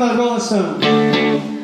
by the Rolling Stone.